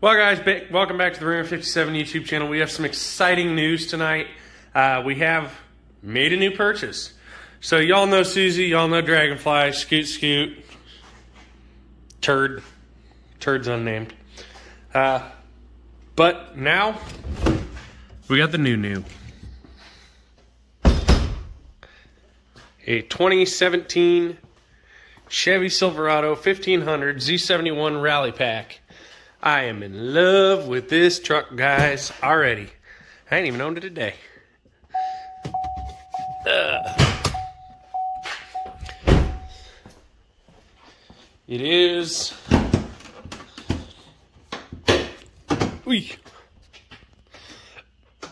Well, guys, ba- welcome back to the Ringr 57 YouTube channel. We have some exciting news tonight. Uh, we have made a new purchase. So, y'all know Susie, y'all know Dragonfly, Scoot Scoot, Turd, Turd's unnamed. Uh, but now, we got the new new. A 2017 Chevy Silverado 1500 Z71 Rally Pack. I am in love with this truck, guys, already. I ain't even owned it a. Ugh. It is. Wee.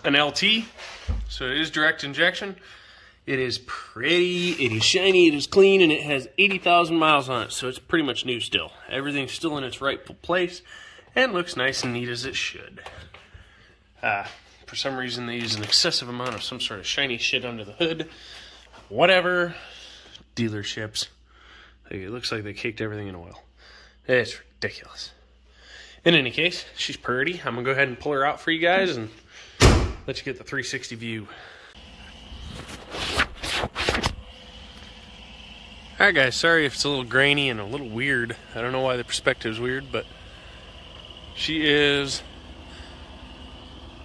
An LT, so it is direct injection. It is pretty, it is shiny, it is clean, and it has 80,000 miles on it, so it's pretty much new still. Everything's still in its rightful place and looks nice and neat as it should. Uh, for some reason, they use an excessive amount of some sort of shiny shit under the hood. Whatever. Dealerships. It looks like they caked everything in oil. It's ridiculous. In any case, she's pretty. I'm going to go ahead and pull her out for you guys and let you get the 360 view. Alright guys, sorry if it's a little grainy and a little weird. I don't know why the perspective is weird, but she is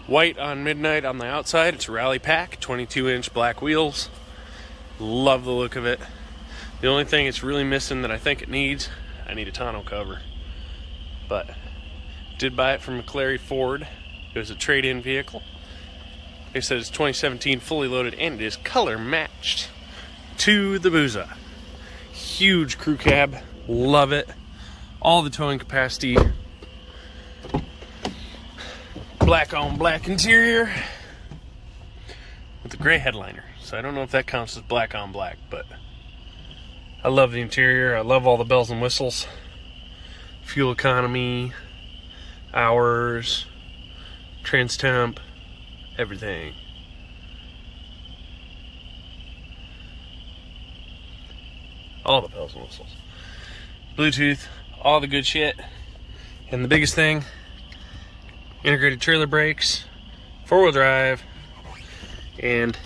white on midnight on the outside. It's a rally pack, 22 inch black wheels. Love the look of it. The only thing it's really missing that I think it needs, I need a tonneau cover. But did buy it from McClary Ford. It was a trade-in vehicle. They said it's 2017 fully loaded and it is color matched to the Buza. Huge crew cab, love it. All the towing capacity, black on black interior with a gray headliner. So I don't know if that counts as black on black, but I love the interior. I love all the bells and whistles. Fuel economy, hours, trans temp, everything. All the bells and whistles. Bluetooth, all the good shit. And the biggest thing, integrated trailer brakes, four wheel drive, and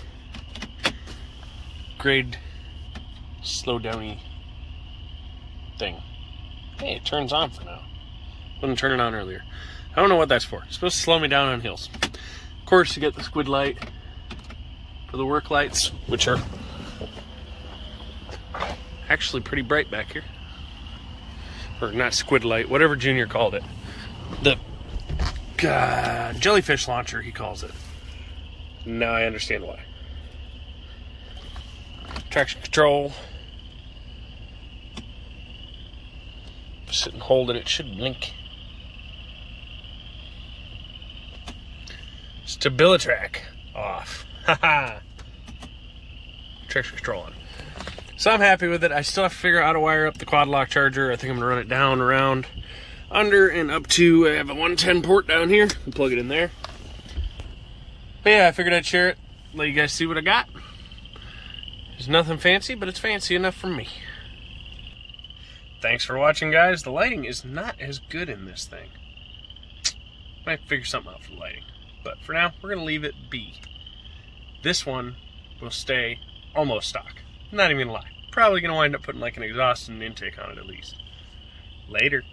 grade slow downy thing. Hey, it turns on for now. Wouldn't turn it on earlier. I don't know what that's for. It's supposed to slow me down on hills. Of course, you get the squid light for the work lights, which are actually pretty bright back here. Or not squid light, whatever Junior called it. The God, jellyfish launcher, he calls it. Now I understand why. Traction control. Sit and hold it it should blink. StabiliTrak off. Haha. Traction control on. So I'm happy with it. I still have to figure out how to wire up the quad lock charger. I think I'm gonna run it down, around, under, and up to. Uh, I have a 110 port down here. Plug it in there. But yeah, I figured I'd share it, let you guys see what I got. It's nothing fancy, but it's fancy enough for me. Thanks for watching, guys. The lighting is not as good in this thing. Might figure something out for the lighting. But for now, we're going to leave it be. This one will stay almost stock. Not even gonna lie. Probably going to wind up putting like an exhaust and intake on it at least. Later.